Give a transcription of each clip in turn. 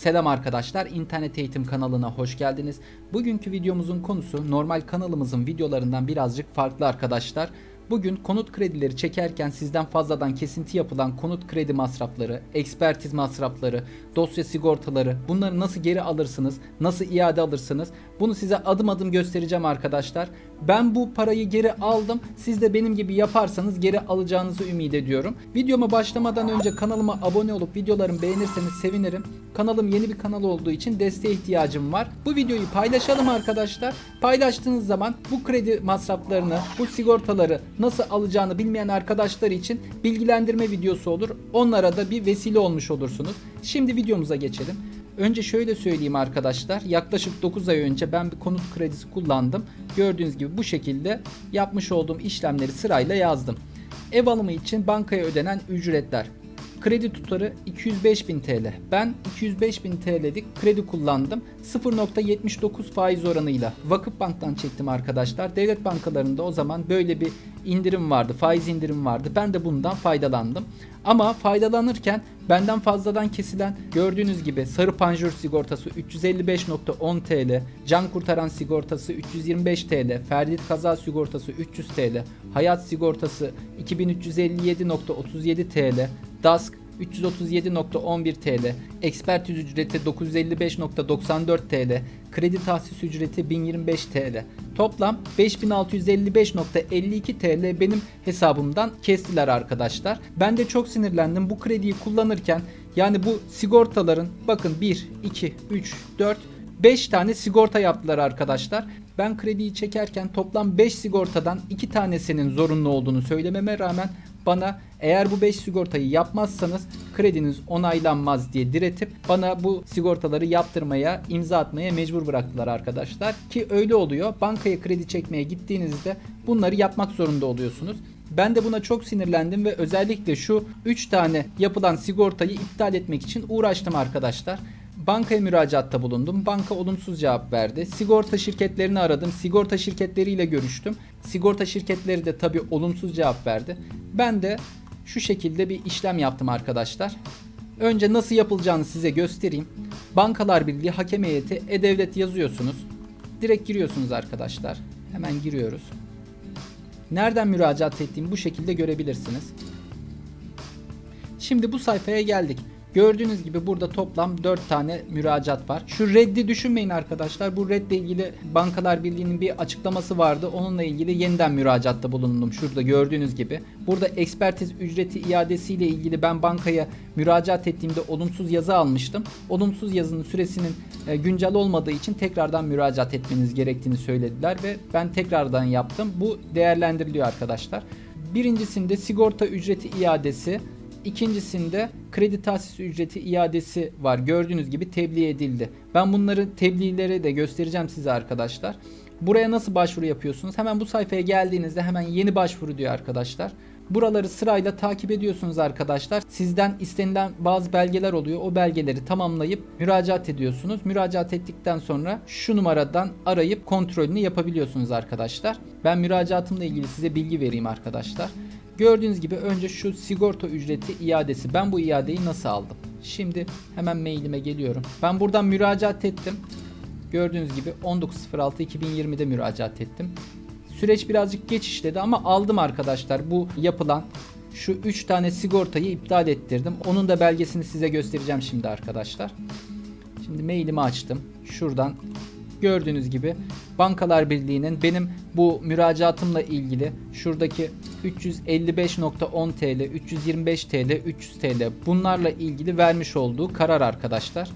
Selam arkadaşlar, internet eğitim kanalına hoş geldiniz. Bugünkü videomuzun konusu normal kanalımızın videolarından birazcık farklı arkadaşlar. Bugün konut kredileri çekerken sizden fazladan kesinti yapılan konut kredi masrafları, ekspertiz masrafları, dosya sigortaları bunları nasıl geri alırsınız, nasıl iade alırsınız bunu size adım adım göstereceğim arkadaşlar. Ben bu parayı geri aldım. Siz de benim gibi yaparsanız geri alacağınızı ümit ediyorum. Videoma başlamadan önce kanalıma abone olup videolarımı beğenirseniz sevinirim. Kanalım yeni bir kanal olduğu için desteğe ihtiyacım var. Bu videoyu paylaşalım arkadaşlar. Paylaştığınız zaman bu kredi masraflarını, bu sigortaları nasıl alacağını bilmeyen arkadaşlar için bilgilendirme videosu olur. Onlara da bir vesile olmuş olursunuz. Şimdi videomuza geçelim. Önce şöyle söyleyeyim arkadaşlar. Yaklaşık 9 ay önce ben bir konut kredisi kullandım. Gördüğünüz gibi bu şekilde yapmış olduğum işlemleri sırayla yazdım. Ev alımı için bankaya ödenen ücretler. Kredi tutarı 205.000 TL. Ben 205.000 TL'lik kredi kullandım. 0.79 faiz oranıyla Vakıfbank'tan çektim arkadaşlar. Devlet bankalarında o zaman böyle bir indirim vardı. Faiz indirim vardı. Ben de bundan faydalandım. Ama faydalanırken benden fazladan kesilen gördüğünüz gibi sarı panjur sigortası 355.10 TL, can kurtaran sigortası 325 TL, ferdit kaza sigortası 300 TL, hayat sigortası 2357.37 TL, DASK 337.11 TL, ekspertiz ücreti 955.94 TL, kredi tahsis ücreti 1025 TL. Toplam 5655.52 TL benim hesabımdan kestiler arkadaşlar. Ben de çok sinirlendim bu krediyi kullanırken yani bu sigortaların bakın 1, 2, 3, 4, 5 tane sigorta yaptılar arkadaşlar. Ben krediyi çekerken toplam 5 sigortadan 2 tanesinin zorunlu olduğunu söylememe rağmen bana eğer bu 5 sigortayı yapmazsanız krediniz onaylanmaz diye diretip bana bu sigortaları yaptırmaya, imza atmaya mecbur bıraktılar arkadaşlar. Ki öyle oluyor. Bankaya kredi çekmeye gittiğinizde bunları yapmak zorunda oluyorsunuz. Ben de buna çok sinirlendim ve özellikle şu 3 tane yapılan sigortayı iptal etmek için uğraştım arkadaşlar. Bankaya müracaatta bulundum. Banka olumsuz cevap verdi. Sigorta şirketlerini aradım. Sigorta şirketleriyle görüştüm. Sigorta şirketleri de tabii olumsuz cevap verdi. Ben de şu şekilde bir işlem yaptım arkadaşlar. Önce nasıl yapılacağını size göstereyim. Bankalar Birliği Hakem Heyeti E-Devlet yazıyorsunuz. Direkt giriyorsunuz arkadaşlar. Hemen giriyoruz. Nereden müracaat ettiğimi bu şekilde görebilirsiniz. Şimdi bu sayfaya geldik. Gördüğünüz gibi burada toplam 4 tane müracaat var. Şu reddi düşünmeyin arkadaşlar. Bu redle ilgili Bankalar Birliği'nin bir açıklaması vardı. Onunla ilgili yeniden müracaatta bulundum. Şurada gördüğünüz gibi. Burada ekspertiz ücreti iadesiyle ilgili ben bankaya müracaat ettiğimde olumsuz yazı almıştım. Olumsuz yazının süresinin e, güncel olmadığı için tekrardan müracaat etmeniz gerektiğini söylediler ve ben tekrardan yaptım. Bu değerlendiriliyor arkadaşlar. Birincisinde sigorta ücreti iadesi İkincisinde kredi tahsis ücreti iadesi var. Gördüğünüz gibi tebliğ edildi. Ben bunları tebliğleri de göstereceğim size arkadaşlar. Buraya nasıl başvuru yapıyorsunuz? Hemen bu sayfaya geldiğinizde hemen yeni başvuru diyor arkadaşlar. Buraları sırayla takip ediyorsunuz arkadaşlar. Sizden istenilen bazı belgeler oluyor. O belgeleri tamamlayıp müracaat ediyorsunuz. Müracaat ettikten sonra şu numaradan arayıp kontrolünü yapabiliyorsunuz arkadaşlar. Ben müracaatımla ilgili size bilgi vereyim arkadaşlar. Gördüğünüz gibi önce şu sigorta ücreti iadesi. Ben bu iadeyi nasıl aldım? Şimdi hemen mailime geliyorum. Ben buradan müracaat ettim. Gördüğünüz gibi 19.06.2020'de müracaat ettim. Süreç birazcık geç işledi ama aldım arkadaşlar. Bu yapılan şu 3 tane sigortayı iptal ettirdim. Onun da belgesini size göstereceğim şimdi arkadaşlar. Şimdi mailimi açtım. Şuradan gördüğünüz gibi Bankalar Birliği'nin benim bu müracaatımla ilgili şuradaki 355.10 TL, 325 TL, 300 TL bunlarla ilgili vermiş olduğu karar arkadaşlar.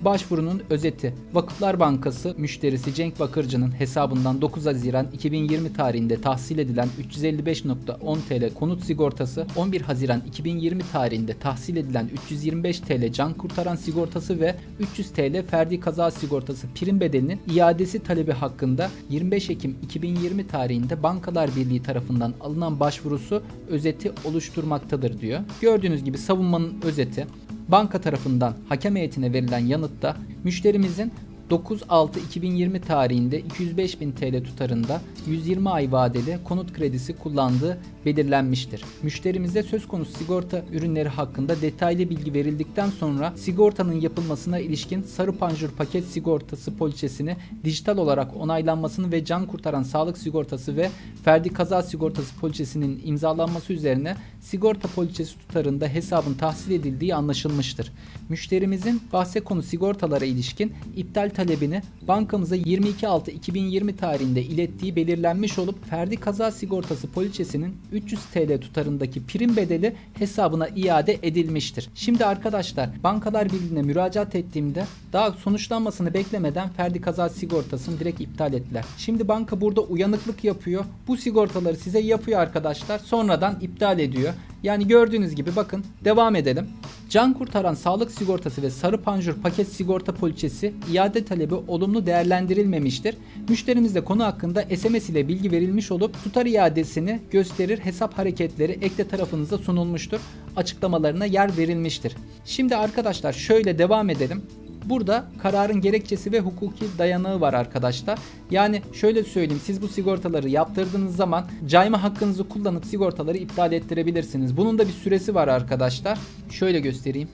Başvurunun özeti. Vakıflar Bankası müşterisi Cenk Bakırcı'nın hesabından 9 Haziran 2020 tarihinde tahsil edilen 355.10 TL konut sigortası, 11 Haziran 2020 tarihinde tahsil edilen 325 TL can kurtaran sigortası ve 300 TL ferdi kaza sigortası prim bedelinin iadesi talebi hakkında 25 Ekim 2020 tarihinde Bankalar Birliği tarafından alınan başvurusu özeti oluşturmaktadır diyor. Gördüğünüz gibi savunmanın özeti banka tarafından hakem heyetine verilen yanıtta müşterimizin 9-6-2020 tarihinde 205.000 TL tutarında 120 ay vadeli konut kredisi kullandığı belirlenmiştir. Müşterimize söz konusu sigorta ürünleri hakkında detaylı bilgi verildikten sonra sigortanın yapılmasına ilişkin sarı panjur paket sigortası poliçesini dijital olarak onaylanmasını ve can kurtaran sağlık sigortası ve ferdi kaza sigortası poliçesinin imzalanması üzerine sigorta poliçesi tutarında hesabın tahsil edildiği anlaşılmıştır. Müşterimizin bahse konu sigortalara ilişkin iptal talebini bankamıza 22.6.2020 tarihinde ilettiği belirlenmiş olup ferdi kaza sigortası poliçesinin 300 TL tutarındaki prim bedeli hesabına iade edilmiştir. Şimdi arkadaşlar Bankalar Birliği'ne müracaat ettiğimde daha sonuçlanmasını beklemeden ferdi kaza sigortasını direkt iptal ettiler. Şimdi banka burada uyanıklık yapıyor. Bu sigortaları size yapıyor arkadaşlar. Sonradan iptal ediyor. Yani gördüğünüz gibi bakın devam edelim. Can kurtaran sağlık sigortası ve sarı panjur paket sigorta poliçesi iade talebi olumlu değerlendirilmemiştir. Müşterimiz de konu hakkında SMS ile bilgi verilmiş olup tutar iadesini gösterir hesap hareketleri ekle tarafınıza sunulmuştur. Açıklamalarına yer verilmiştir. Şimdi arkadaşlar şöyle devam edelim. Burada kararın gerekçesi ve hukuki dayanağı var arkadaşlar. Yani şöyle söyleyeyim siz bu sigortaları yaptırdığınız zaman cayma hakkınızı kullanıp sigortaları iptal ettirebilirsiniz. Bunun da bir süresi var arkadaşlar. Şöyle göstereyim.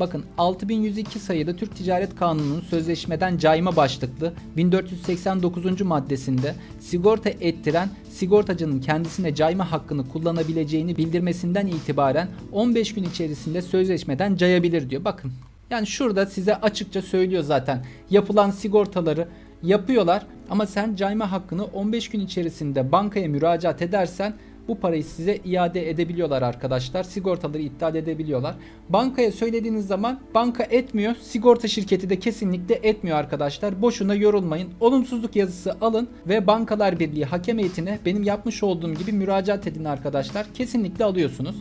Bakın 6102 sayıda Türk Ticaret Kanunu'nun sözleşmeden cayma başlıklı 1489. maddesinde sigorta ettiren sigortacının kendisine cayma hakkını kullanabileceğini bildirmesinden itibaren 15 gün içerisinde sözleşmeden cayabilir diyor. Bakın yani şurada size açıkça söylüyor zaten. Yapılan sigortaları yapıyorlar ama sen cayma hakkını 15 gün içerisinde bankaya müracaat edersen bu parayı size iade edebiliyorlar arkadaşlar. Sigortaları iptal edebiliyorlar. Bankaya söylediğiniz zaman banka etmiyor. Sigorta şirketi de kesinlikle etmiyor arkadaşlar. Boşuna yorulmayın. Olumsuzluk yazısı alın ve Bankalar Birliği hakem heyetine benim yapmış olduğum gibi müracaat edin arkadaşlar. Kesinlikle alıyorsunuz.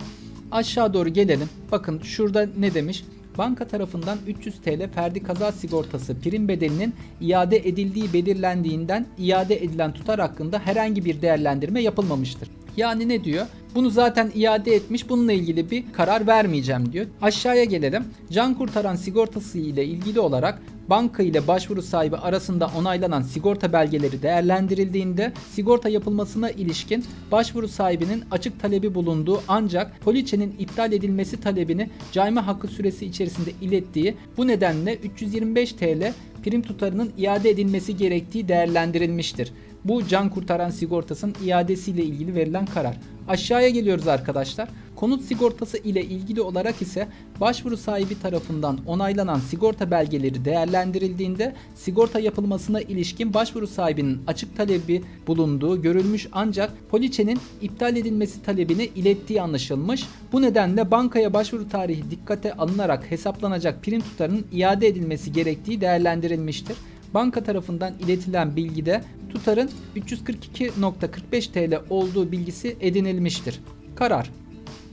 Aşağı doğru gelelim. Bakın şurada ne demiş? Banka tarafından 300 TL ferdi kaza sigortası prim bedelinin iade edildiği belirlendiğinden iade edilen tutar hakkında herhangi bir değerlendirme yapılmamıştır. Yani ne diyor? Bunu zaten iade etmiş. Bununla ilgili bir karar vermeyeceğim diyor. Aşağıya gelelim. Can kurtaran sigortası ile ilgili olarak banka ile başvuru sahibi arasında onaylanan sigorta belgeleri değerlendirildiğinde sigorta yapılmasına ilişkin başvuru sahibinin açık talebi bulunduğu ancak poliçenin iptal edilmesi talebini cayma hakkı süresi içerisinde ilettiği bu nedenle 325 TL prim tutarının iade edilmesi gerektiği değerlendirilmiştir. Bu can kurtaran sigortasının iadesiyle ilgili verilen karar. Aşağıya geliyoruz arkadaşlar. Konut sigortası ile ilgili olarak ise başvuru sahibi tarafından onaylanan sigorta belgeleri değerlendirildiğinde sigorta yapılmasına ilişkin başvuru sahibinin açık talebi bulunduğu görülmüş ancak poliçenin iptal edilmesi talebini ilettiği anlaşılmış. Bu nedenle bankaya başvuru tarihi dikkate alınarak hesaplanacak prim tutarının iade edilmesi gerektiği değerlendirilmiştir. Banka tarafından iletilen bilgide tutarın 342.45 TL olduğu bilgisi edinilmiştir. Karar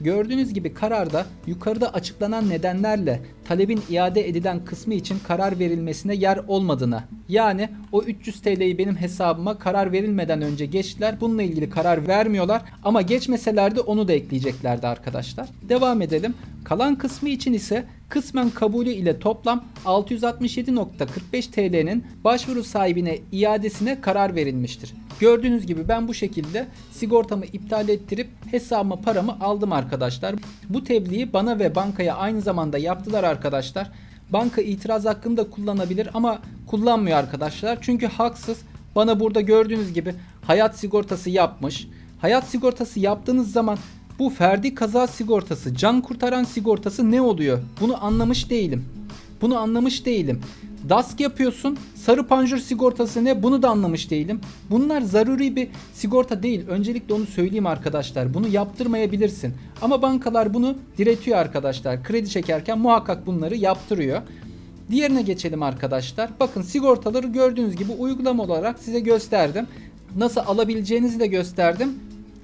Gördüğünüz gibi kararda yukarıda açıklanan nedenlerle talebin iade edilen kısmı için karar verilmesine yer olmadığını yani o 300 TL'yi benim hesabıma karar verilmeden önce geçtiler. Bununla ilgili karar vermiyorlar ama geçmeselerdi onu da ekleyeceklerdi arkadaşlar. Devam edelim. Kalan kısmı için ise kısmen kabulü ile toplam 667.45 TL'nin başvuru sahibine iadesine karar verilmiştir. Gördüğünüz gibi ben bu şekilde sigortamı iptal ettirip hesabıma paramı aldım arkadaşlar. Bu tebliği bana ve bankaya aynı zamanda yaptılar arkadaşlar. Banka itiraz hakkını da kullanabilir ama kullanmıyor arkadaşlar. Çünkü haksız. Bana burada gördüğünüz gibi hayat sigortası yapmış. Hayat sigortası yaptığınız zaman bu ferdi kaza sigortası, can kurtaran sigortası ne oluyor? Bunu anlamış değilim. Bunu anlamış değilim. DASK yapıyorsun. Sarı panjur sigortası ne? Bunu da anlamış değilim. Bunlar zaruri bir sigorta değil. Öncelikle onu söyleyeyim arkadaşlar. Bunu yaptırmayabilirsin. Ama bankalar bunu diretiyor arkadaşlar. Kredi çekerken muhakkak bunları yaptırıyor. Diğerine geçelim arkadaşlar. Bakın sigortaları gördüğünüz gibi uygulama olarak size gösterdim. Nasıl alabileceğinizi de gösterdim.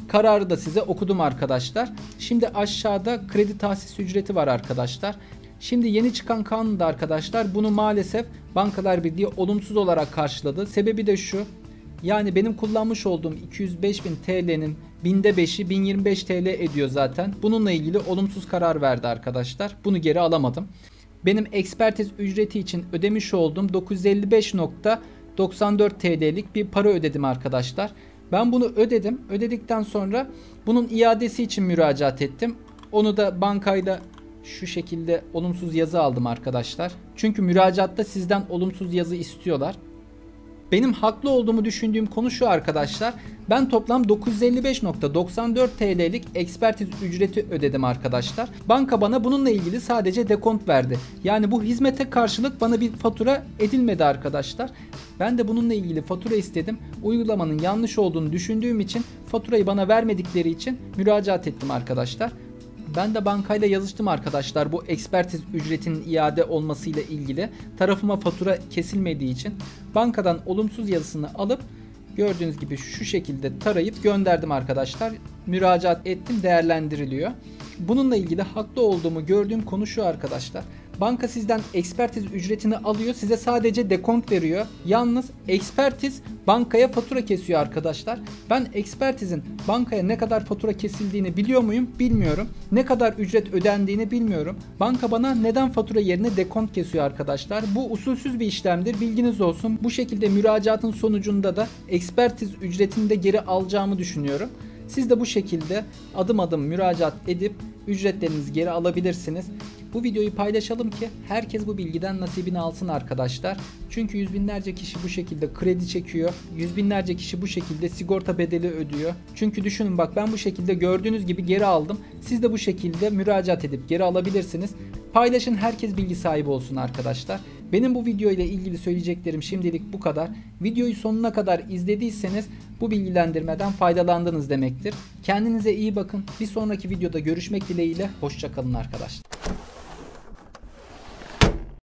Kararı da size okudum arkadaşlar. Şimdi aşağıda kredi tahsis ücreti var arkadaşlar. Şimdi yeni çıkan kanunda arkadaşlar bunu maalesef Bankalar Birliği olumsuz olarak karşıladı. Sebebi de şu. Yani benim kullanmış olduğum 205 bin TL'nin binde 5'i 1025 TL ediyor zaten. Bununla ilgili olumsuz karar verdi arkadaşlar. Bunu geri alamadım. benim ekspertiz ücreti için ödemiş olduğum 955.94 TL'lik bir para ödedim arkadaşlar. Ben bunu ödedim. Ödedikten sonra bunun iadesi için müracaat ettim. Onu da bankayla şu şekilde olumsuz yazı aldım arkadaşlar. Çünkü müracaatta sizden olumsuz yazı istiyorlar. Benim haklı olduğumu düşündüğüm konu şu arkadaşlar. Ben toplam 955.94 TL'lik ekspertiz ücreti ödedim arkadaşlar. Banka bana bununla ilgili sadece dekont verdi. Yani bu hizmete karşılık bana bir fatura edilmedi arkadaşlar. Ben de bununla ilgili fatura istedim. Uygulamanın yanlış olduğunu düşündüğüm için faturayı bana vermedikleri için müracaat ettim arkadaşlar. Ben de bankayla yazıştım arkadaşlar bu ekspertiz ücretinin iade olmasıyla ilgili. Tarafıma fatura kesilmediği için bankadan olumsuz yazısını alıp gördüğünüz gibi şu şekilde tarayıp gönderdim arkadaşlar. Müracaat ettim değerlendiriliyor. Bununla ilgili haklı olduğumu gördüğüm konu şu arkadaşlar. Banka sizden ekspertiz ücretini alıyor. Size sadece dekont veriyor. Yalnız ekspertiz bankaya fatura kesiyor arkadaşlar. Ben ekspertizin bankaya ne kadar fatura kesildiğini biliyor muyum? Bilmiyorum. Ne kadar ücret ödendiğini bilmiyorum. Banka bana neden fatura yerine dekont kesiyor arkadaşlar? Bu usulsüz bir işlemdir. Bilginiz olsun. Bu şekilde müracaatın sonucunda da ekspertiz ücretini de geri alacağımı düşünüyorum. Siz de bu şekilde adım adım müracaat edip ücretlerinizi geri alabilirsiniz. Bu videoyu paylaşalım ki herkes bu bilgiden nasibini alsın arkadaşlar. Çünkü yüz binlerce kişi bu şekilde kredi çekiyor. Yüz binlerce kişi bu şekilde sigorta bedeli ödüyor. Çünkü düşünün bak ben bu şekilde gördüğünüz gibi geri aldım. Siz de bu şekilde müracaat edip geri alabilirsiniz. Paylaşın herkes bilgi sahibi olsun arkadaşlar. Benim bu video ile ilgili söyleyeceklerim şimdilik bu kadar. Videoyu sonuna kadar izlediyseniz bu bilgilendirmeden faydalandınız demektir. Kendinize iyi bakın. Bir sonraki videoda görüşmek dileğiyle. Hoşçakalın arkadaşlar.